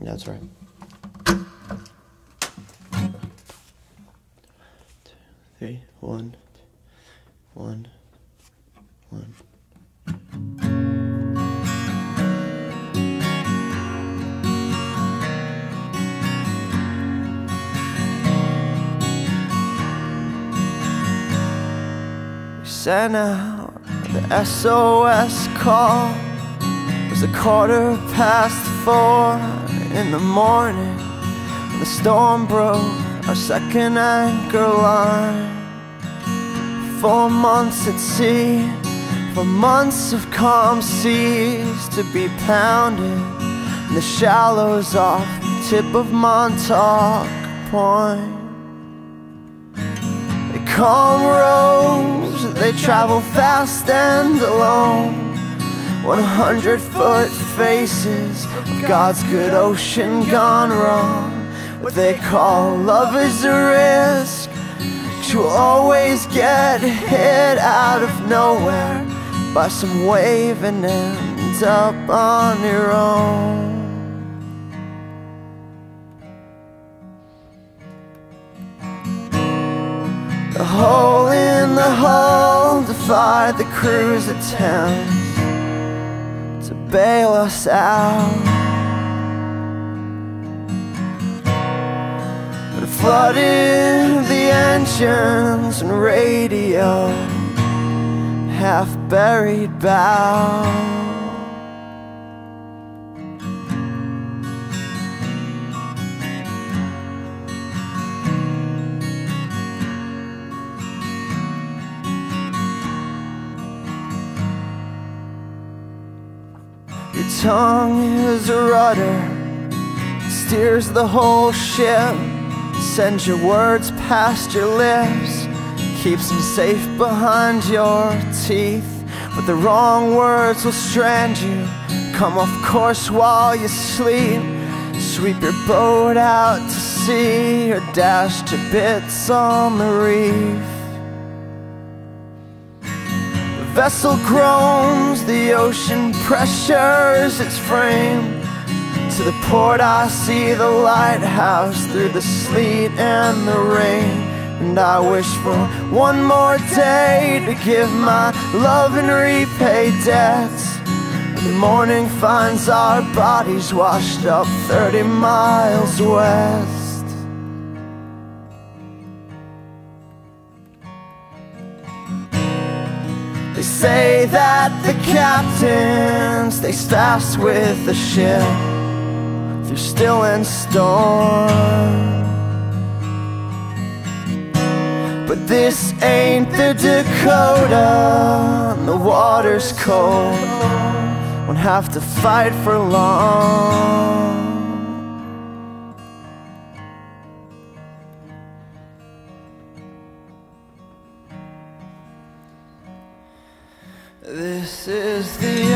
That's right. Three, one, one, one. We sent out the SOS call. Was a quarter past four in the morning. When the storm broke our second anchor line. Four months at sea, for months of calm seas to be pounded in the shallows off the tip of Montauk Point. They calm roads, they travel fast and alone. 100 foot faces of God's good ocean gone wrong. What they call love is a risk. Cause you'll always get hit out of nowhere by some wave and end up on your own. The hole in the hull defied the crew's attempts to bail us out. It flooded the engines and radio, half buried bow. Tongue is a rudder, steers the whole ship, sends your words past your lips, keeps them safe behind your teeth. But the wrong words will strand you, come off course while you sleep, sweep your boat out to sea, or dash to bits on the reef. Vessel groans, the ocean pressures its frame. To the port, I see the lighthouse through the sleet and the rain. And I wish for one more day to give my love and repay debts. The morning finds our bodies washed up 30 miles west. Say that the captain stays fast with the ship through still and storm. But this ain't the Dakota, the water's cold. Won't have to fight for long. Is the end.